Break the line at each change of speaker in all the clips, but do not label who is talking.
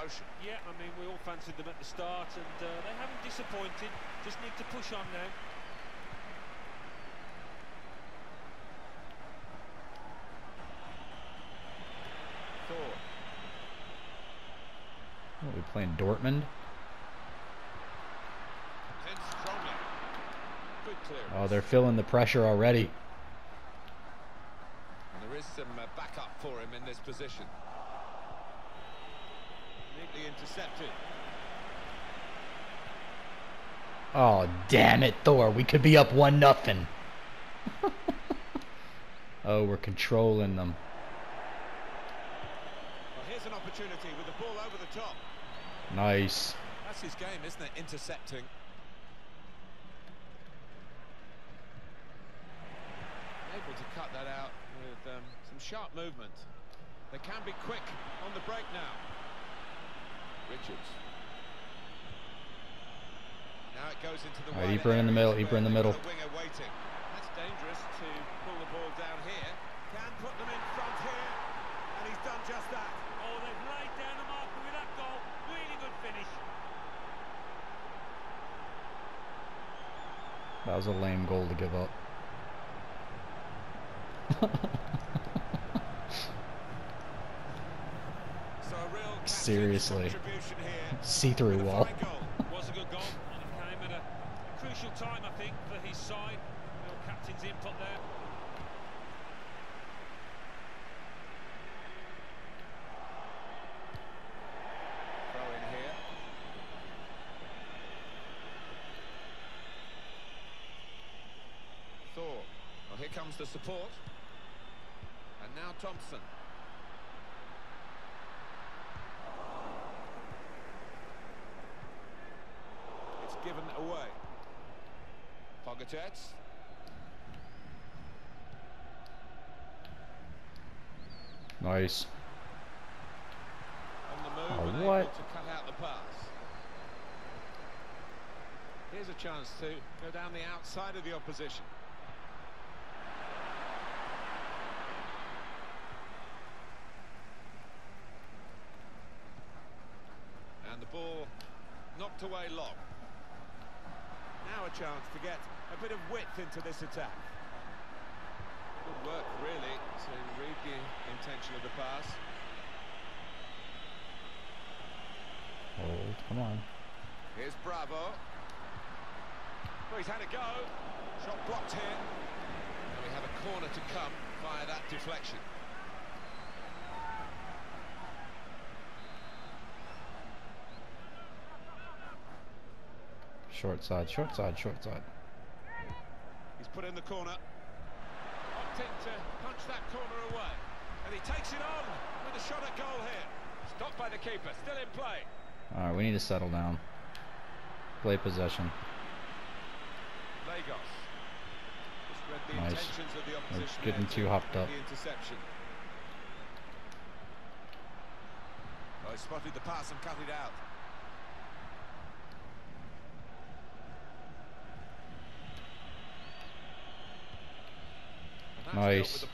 promotion.
Yeah, I mean, we all fancied them at the start, and uh, they haven't disappointed. Just need to push on now. Thor.
What, we playing Dortmund?
In strongly. Good clearance.
Oh, they're feeling the pressure already.
And there is some uh, backup for him in this position. Neatly intercepted.
Oh, damn it, Thor. We could be up one nothing. oh, we're controlling them.
Well, here's an opportunity with the ball over the top.
Nice.
That's his game, isn't it? Intercepting. Able to cut that out with um, some sharp movement. They can be quick on the break now. Richards. Now it goes into the
All right,
wider
Ypres in the middle,
areas
Ypres in the middle.
they've got a winger waiting. That's dangerous to pull the ball down here. Can put them in front here, and he's done just that.
Oh, they've laid down the marker with that goal. Really good finish.
That was a lame goal to give up.
So a real captain's
Seriously.
contribution here.
See-through
With a
wall.
fine goal.
Was a good goal, and it came at a, a crucial time, I think, for his side. Real captain's input there.
Throw in here. Thor. Well, here comes the support. And now Thompson. It's given away.
Nice.
on the move
Oh, what?
to cut out the pass. Here's a chance to go down the outside of the opposition. And the ball knocked away long. Now a chance to get a bit of width into this attack. Good work, really, to read the intention of the pass.
Hold. Come on.
Here's Bravo. Well, he's had a go. Shot blocked here. And we have a corner to come via that deflection.
Short side, short side, short side.
He's put in the corner. Opting to punch that corner away. And he takes it on with a shot at goal here. Stopped by the keeper. Still in play.
Alright, we need to settle down. Play possession.
Lagos. The
Nice.
intentions of the
We're getting too
to
hopped up.
Oh, he spotted the pass and cut it out. And that's dealt
Nice.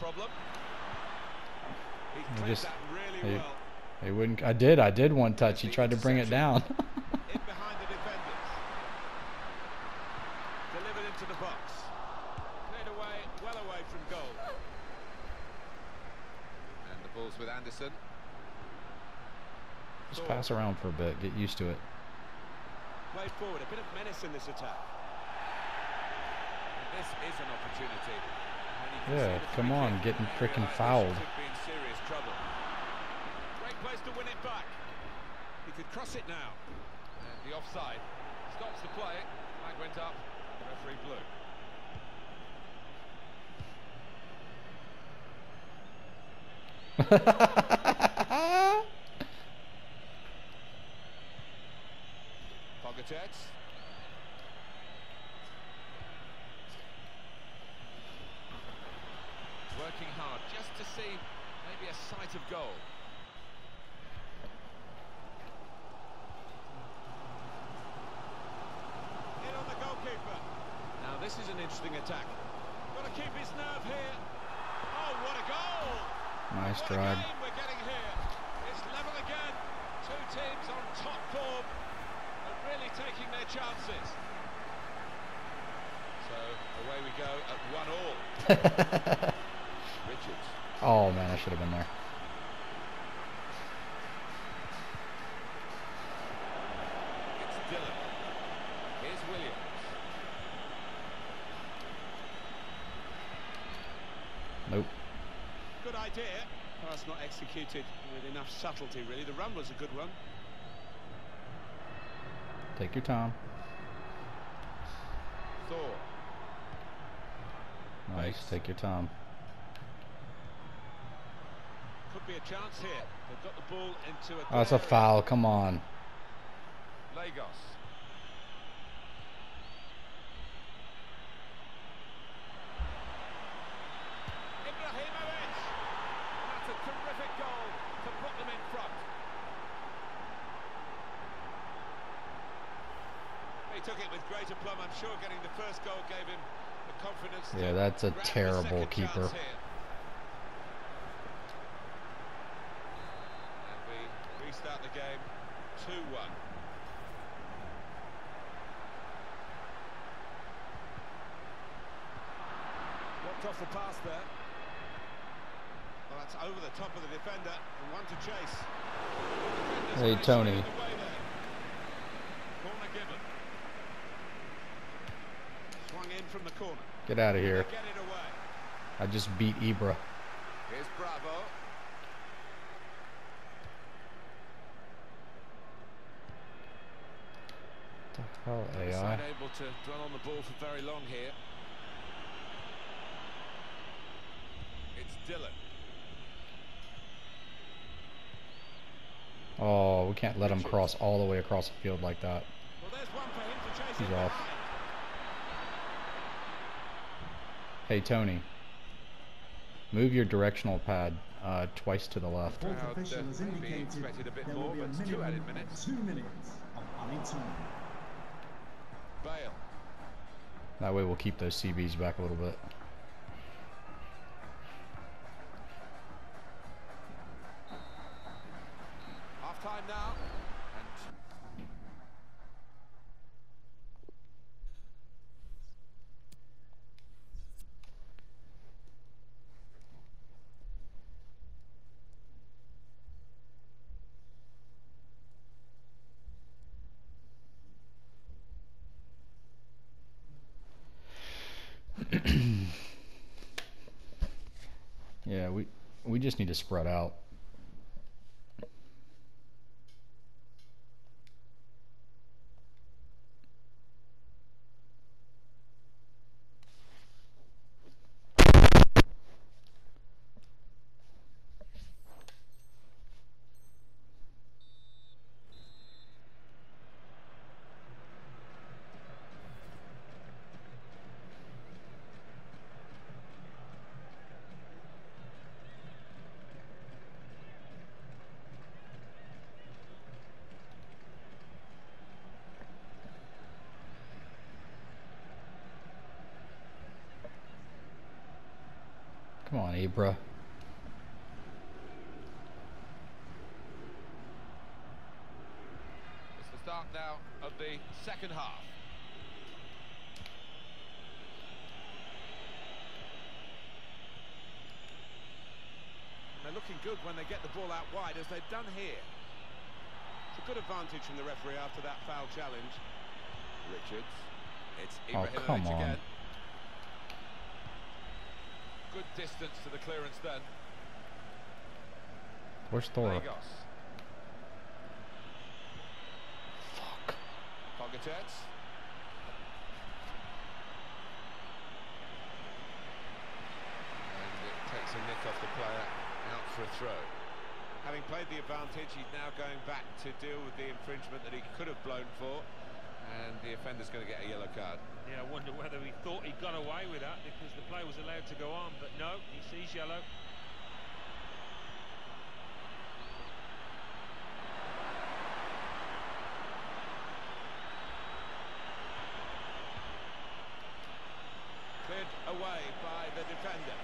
He
just-
really
hey,
well.
He wouldn't. I did. I did one touch. He tried to bring it down.
behind the defenders. Delivered into the box. Cleared away, well away from goal. And the ball's with Anderson.
Just pass around for a bit. Get used to it.
Played forward, a bit of menace in this attack. And this is an opportunity. And you can
Yeah, come on, getting
realise
fouled.
They should be in serious trouble. Great place to win it back. He could cross it now. And the offside stops the play. Flag went up. The referee blew. Pogatetz. Working hard just to see maybe a sight of goal. In on the goalkeeper. Now this is an interesting attack. Got to keep his nerve here. Oh, what a goal!
Nice
what
drive.
a game we're getting here. It's level again. Two teams on top form and really taking their chances. So away we go at one all.
Oh man, I should have been there.
It's Dillon. Here's Williams.
Nope.
Good idea. Pass not executed with enough subtlety, really. The run was a good one.
Take your time.
Thor.
Nice. Take your time.
Could be a chance here. They've got the ball into a.
Oh, it's a foul. Come on.
Lagos. Ibrahimovic. That's a terrific goal to put them in front. He took it with great aplomb. I'm sure getting the first goal gave him the confidence.
Yeah, that's a terrible keeper.
chance here. And we restart the game 2-1. Blocked off the pass there. Well, that's over the top of the defender and one to chase.
Hey, Tony.
in the way there. Corner given. Swung in from the corner.
Get out of here.
Get it away.
I just beat Ibra.
Here's Bravo.
The hell,
He's
AI?
not able to dwell on the ball for very long here. It's Dillon.
Oh, we can't let him cross all the way across the field like that.
Well, there's one for him to chase
He's off.
behind.
Hey, Tony. Move your directional pad uh, twice to the left.
Fourth
Crowd, uh,
official indicated
expected a bit
there
more,
will be a
but two
minimum
added minutes.
Two minutes of added time.
Bale.
That way we'll keep those CBs back a little bit.
Half time now. And
Yeah, we just need to spread out. On, eh, Ibra.
it's the start now of the second half. And they're looking good when they get the ball out wide, as they've done here. It's a good advantage from the referee after that foul challenge. Richards. It's
Oh,
Ibrahimovic
come on.
again. Good distance to the clearance then.
Where's Thor? Fuck.
Pogatetz. And it takes a nick off the player, out for a throw. Having played the advantage, he's now going back to deal with the infringement that he could have blown for, and the offender's going to get a yellow card.
Yeah, I wonder whether he thought he'd got away with that because the play was allowed to go on, but no, he sees yellow.
Cleared away by the defender.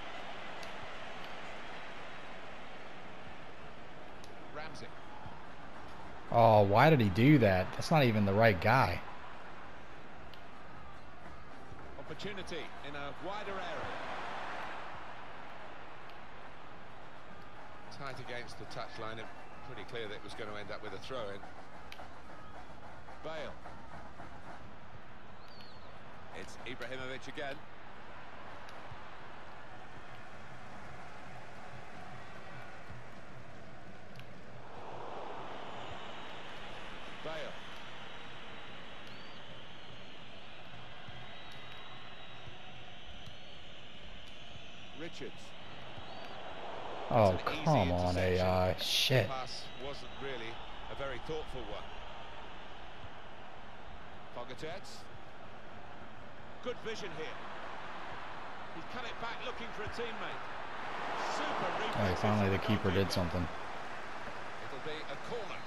Ramsey.
Oh, why did he do that? That's not even the right guy.
Opportunity in a wider area. Tight against the touchline, it pretty clear that it was going to end up with a throw-in. Bale. It's Ibrahimovic again. Bale. Richards.
Oh,
It's an easy
come on. AI. Shit.
Pass wasn't really a very thoughtful one. Pogatetz. Good vision here. He's cut it back looking for a teammate. Super
oh,
Hey,
finally the keeper did something.
It'll be a corner.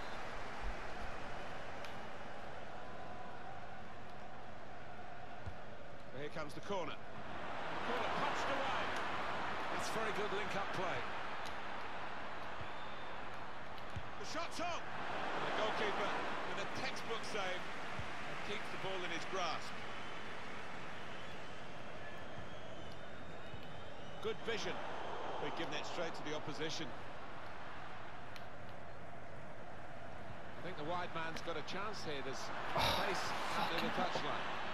Here comes the. Corner punched away. It's very good link-up play. The shot's on. And the goalkeeper with a textbook save and keeps the ball in his grasp. Good vision. We've given it straight to the opposition. I think the wide man's got a chance here. There's oh, space out near the touchline.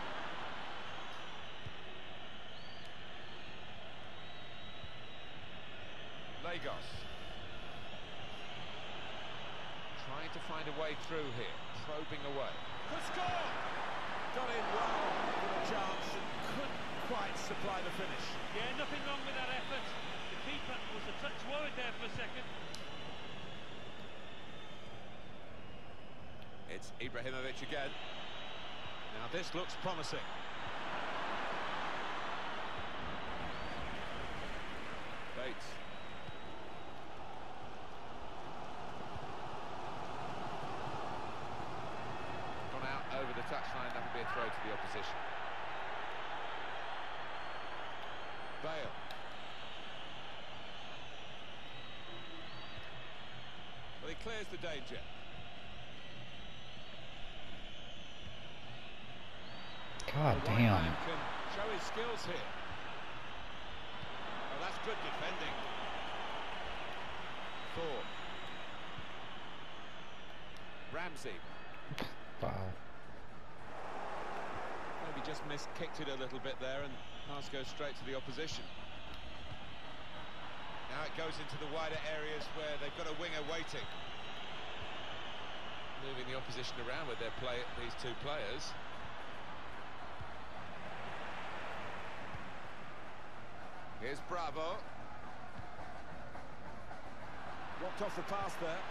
Lagos. Trying to find a way through here, probing away. Could score! Got in well with a chance and couldn't quite supply the finish.
Yeah, nothing wrong with that effort. The keeper was a touch worried there for a second.
It's Ibrahimovic again. Now this looks promising. Bates. Gone out over the touchline, that'll be a throw to the opposition. Bale. Well, he clears the danger.
God
The
damn.
can show his skills here. Well, that's good defending. Four. Ramsey.
Wow.
Maybe just missed, kicked it a little bit there, and pass goes straight to the opposition. Now it goes into the wider areas where they've got a winger waiting. Moving the opposition around with their play, these two players. Here's Bravo. Walked off the pass there.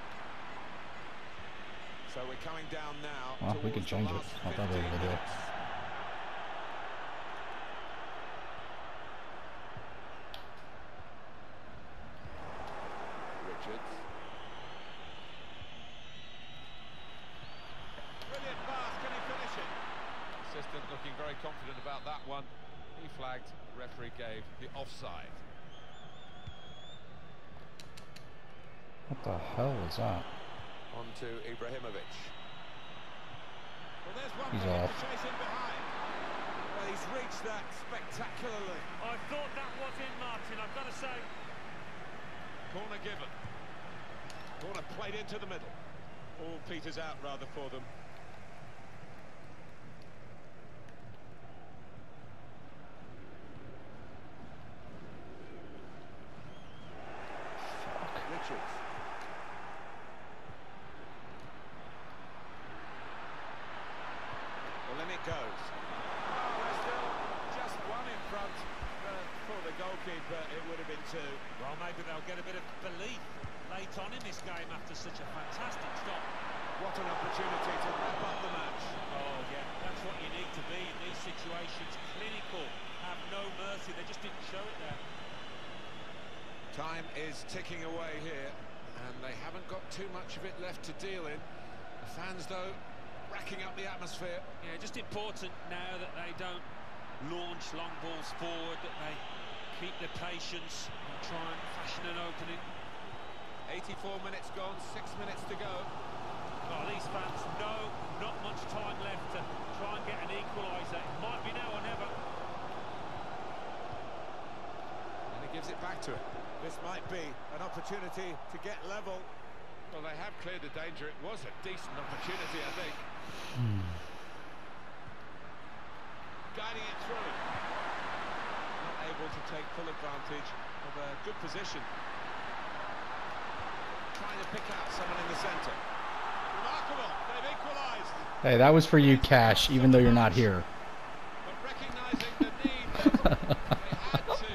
So we're coming down now.
Well, we
can
could
the
change it.
last
Not that big of a
15
deal.
minutes. Richards. Brilliant pass, can he finish it? Assistant looking very confident about that one. He flagged, referee gave the offside.
What the hell was that?
On to Ibrahimovic. Well, there's one
He's off.
to behind. Well, he's reached that spectacularly.
I thought that was in, Martin, I've got to say.
Corner given. Corner played into the middle. All peters out rather for them. fans, though, racking up the atmosphere.
Yeah, just important now that they don't launch long balls forward, that they keep their patience and try and fashion an opening.
84 minutes gone, six minutes to go.
Oh, these fans know not much time left to try and get an equaliser. It might be now or never.
And he gives it back to it. This might be an opportunity to get level. Well, they have cleared the danger. It was a decent opportunity, I think. Guiding it through. Not able to take full advantage of a good position. Trying to pick out someone in the centre. Remarkable. They've equalised.
Hey, that was for you, Cash, even though you're not here.
But recognising the need, that they had to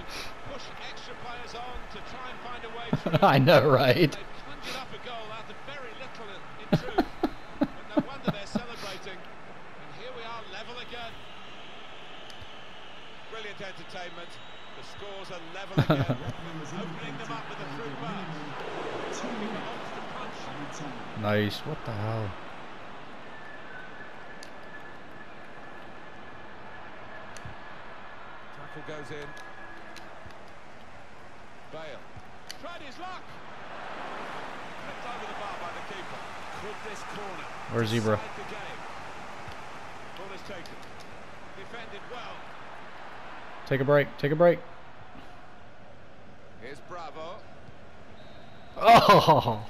push extra players on to try and find a way through.
I know, right?
They've conjured up a goal out of very little in, in truth. but no wonder they're celebrating. And here we are, level again. Brilliant entertainment. The scores are level again.
Referee has
Opening them up with a through
indicated
pass.
there will be a minimum
Monster punch.
of added time.
Nice. What the hell?
Tackle goes in. Bale. Tried his luck. Flipped over the bar by the keeper. Could this corner
Where's Zebra?
decide the game? Ball is taken. Defended well.
Take a break. Take a break.
Here's Bravo.
Oh!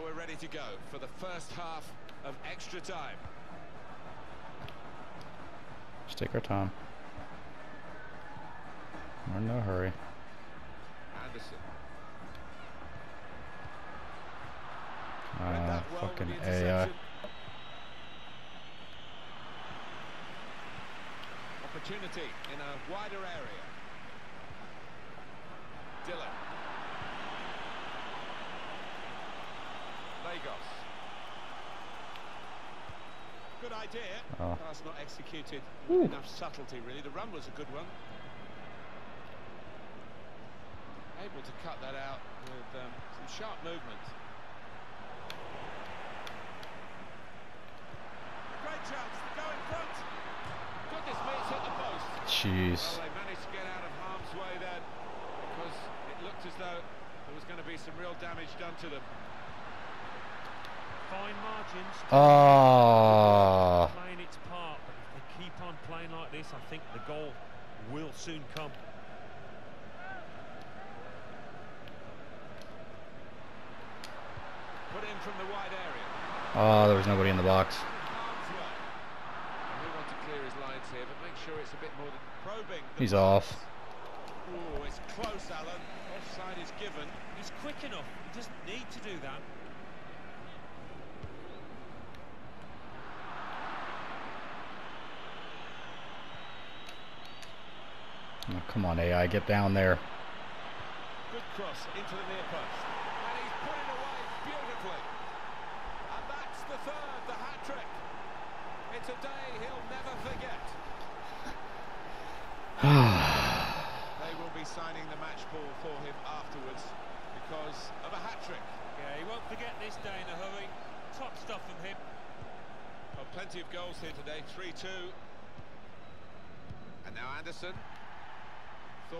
Well, we're ready to go for the first half of extra time.
Just take our time. We're in no hurry.
Anderson. Read
Uh,
that
fucking AI.
Opportunity in a wider area. Dillon. Good idea.
Oh.
That's not executed
Ooh.
enough subtlety, really. The run was a good one. Able to cut that out with um, some sharp movement. Great chance to go in front. Goodness me, it's hit the post.
Jeez.
Well, they managed to get out of harm's way then because it looked as though there was going to be some real damage done to them.
Fine margins.
Oh.
Playing its part, but if they keep on playing like this, I think the goal will soon come.
Put in from the wide area.
Oh, there was nobody in the box.
We want to clear his lines here, but make sure it's a bit more than probing.
He's off.
Oh, it's close, Alan. Offside is given.
He's quick enough. He doesn't need to do that.
Oh, come on, AI, get down there.
Good cross into the near post. And he's put it away beautifully. And that's the third, the hat trick. It's a day he'll never forget. They will be signing the match ball for him afterwards because of a hat trick.
Yeah, he won't forget this day in a hurry. Top stuff from him.
Well, plenty of goals here today, 3-2. And now Anderson. Thor.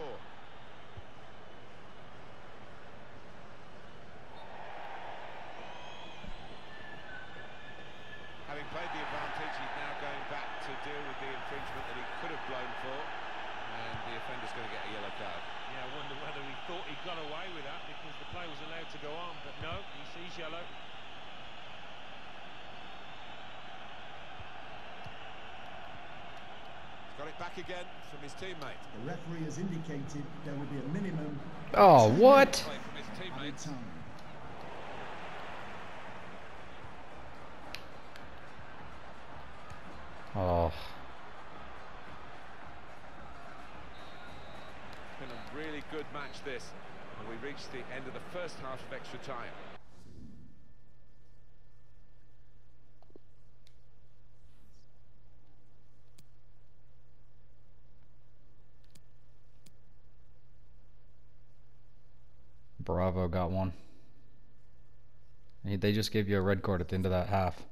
Having played the advantage, he's now going back to deal with the infringement that he could have blown for. And the offender's going to get a yellow card.
Yeah, I wonder whether he thought he got away with that because the play was allowed to go on, but no, he sees yellow.
Got it back again from his teammate.
The referee has indicated there will be a minimum.
Oh, what? Oh.
It's been a really good match this, and we reached the end of the first half of extra time.
They just gave you a red card at the end of that half.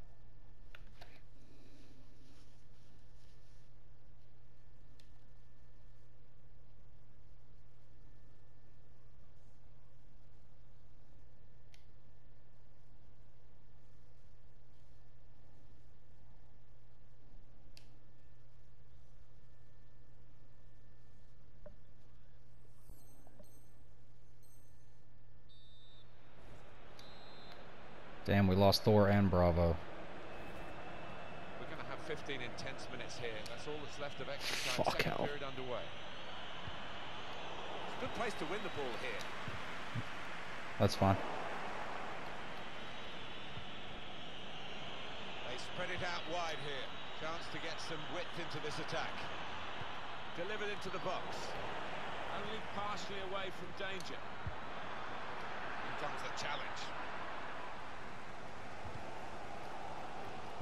Damn, we lost Thor and Bravo.
We're going to have 15 intense minutes here. That's all that's left of extra time.
Fuck
Second
hell.
period underway. It's a good place to win the ball here.
That's fine.
They spread it out wide here. Chance to get some width into this attack. Delivered into the box. Only partially away from danger. Here comes the challenge.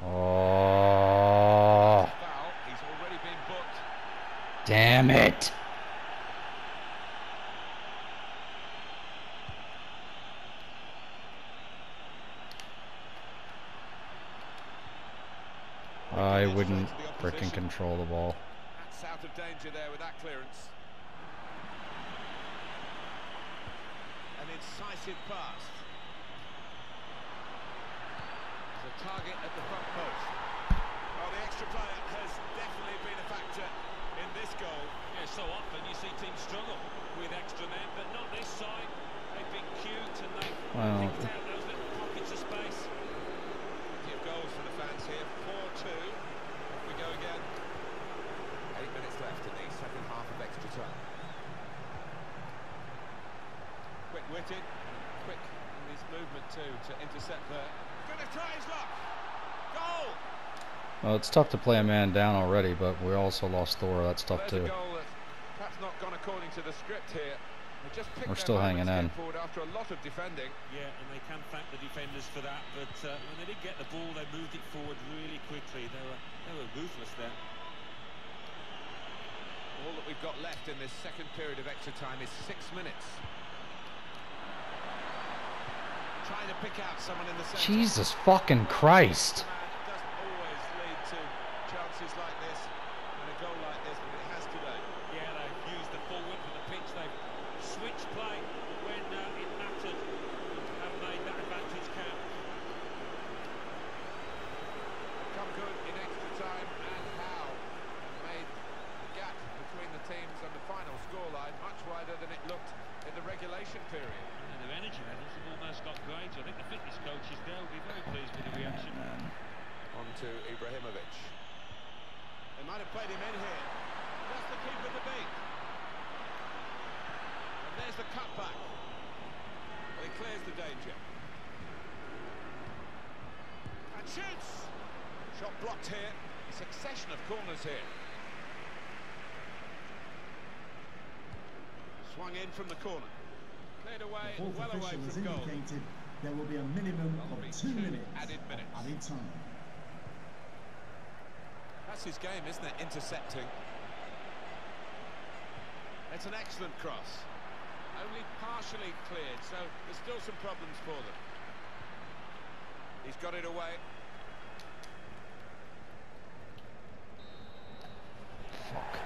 Oh,
He's already been booked.
damn it. I wouldn't frickin' control the ball.
That's out of danger there with that clearance. An incisive pass. There's a target at the front post. Oh, the extra player has definitely been a factor in this goal.
Yeah, so often you see teams struggle with extra men, but not this side. They've been cute and they've
Well,
picked out those little pockets of space.
Plenty of goals for the fans here. 4-2. Off we go again. Eight minutes left in the second half of extra time. Quick-witted, quick in his movement too to intercept there. Gonna try his luck. Goal!
Well, it's tough to play a man down already, but we also lost Thor. That's tough
There's
too.
goal that's perhaps not gone according to the script here. Just
We're still hanging
moments
in.
after a lot of defending.
Yeah, and they can thank the defenders for that. But uh, when they did get the ball, they moved it forward really quickly. They were they were ruthless there.
All that we've got left in this second period of extra time is six minutes. Trying to pick out someone in the centre.
Jesus fucking Christ.
Doesn't always lead to chances like this and a goal like this, but it has today.
Yeah, they've used the full width of the pitch. They've switched play when uh, it mattered and made that advantage count.
Come good in extra time and how. Made the gap between the teams and the final scoreline much wider than it looked in the regulation period.
And their energy levels have almost got greater. I think the fitness coaches there will be very pleased with the reaction.
On to Ibrahimovic. They might have played him in here. Just to keep the beat. And there's the cutback. Well, he clears the danger. And shoots! Shot blocked here. A of corners here. Swung in from the corner. Cleared away,
The
well away from goal.
indicated there will be a minimum
Well,
of two
two
minutes
added minutes.
added time.
That's his game, isn't it? Intercepting. It's an excellent cross. Only partially cleared, so there's still some problems for them. He's got it away. fuck.